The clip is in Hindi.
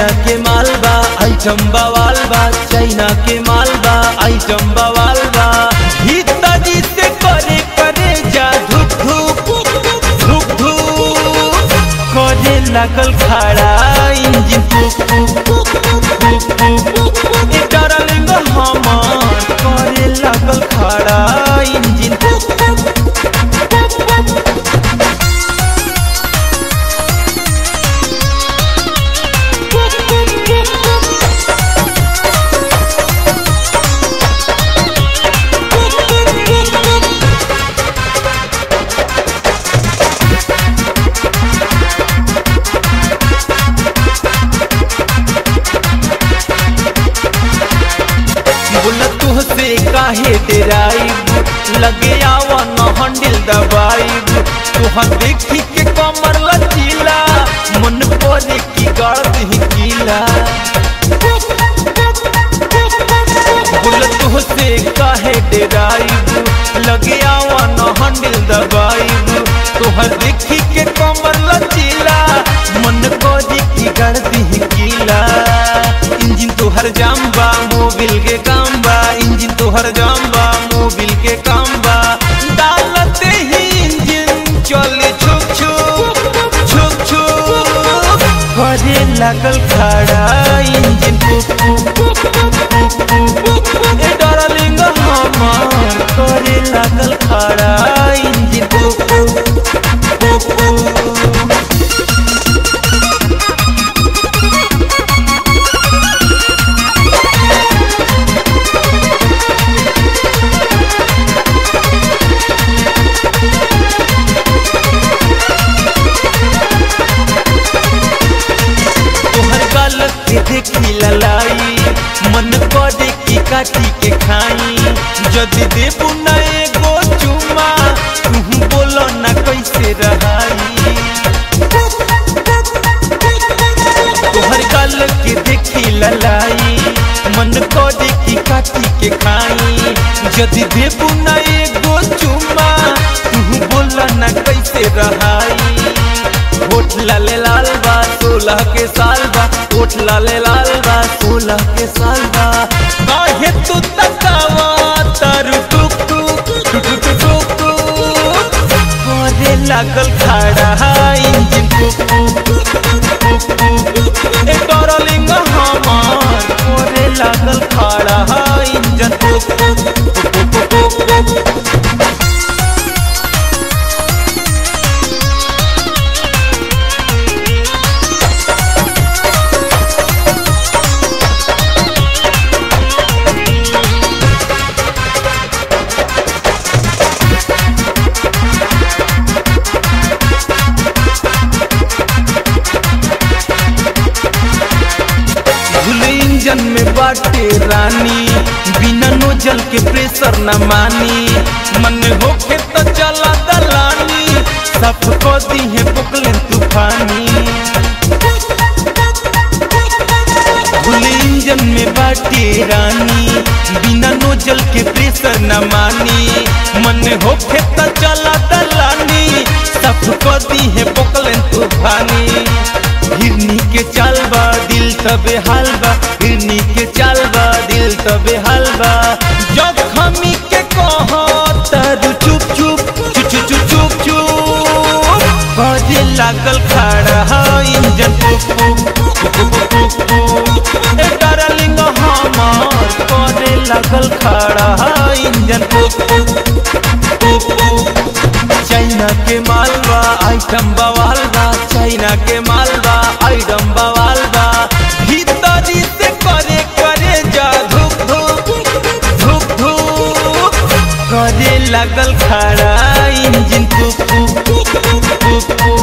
चाइना के मालबा आई चंबा वालबा चाइना के मालबा आई चंबा बा हिताजी से करे करे जा धुक धुक धुक धुक करे लागल खड़ा, इंजन पुक पुक पुक पुक ए काहे डेराइब लगे आवा न हंडिल दबाइब। तुहर देखी के कमर लचीला, मन करे की गर्द ही कीला बोला तुहसे काहे डेराइब, लगे आवा न हंडिल दबाइब। तुहर देखी के कमर लचीला, मन करे की गर्द ही कीला इंजन तोहर जाम बा मोबिल के काम तोहर जाम बा मोबिल के काम बा डालते ही इंजन चले छुक छुक छुक छुक हरे लागल खड़ा इंजन। काटी के खाई। जदि देबू न एगो चुमा। तू बोलो न कैसे रहाई। के देखी ललाई। मन काटी के खाई। जदि देबू न एगो चुमा। तू बोलो न कैसे रहाई। होठ लाल बा, सोलह के साल बा। होठ लाले लाल बा सोलह के साल बा काहे तू तकावा, तारू टुक टुक टुक टुक टुक टुक करे लागल खड़ा। इंजन में बाटे रानी बिना नोजल के प्रेशर न मानी मन होके तो चला दलानी सबको दी है पुकले तूफानी भूल इंजन में बाटे रानी बिना नोजल के प्रेशर न मानी मन होके तो चला दलानी सबको दी है पुकले तूफानी हिरनी के चाल बा दिल तबे लागल खड़ा है इंजन चाइना के मालवा आइटम बवाल बा चाइना के मालवा आइटम बवाल बा से करे करे जा करे लागल खड़ा इंजन पुक पुक पुक पुक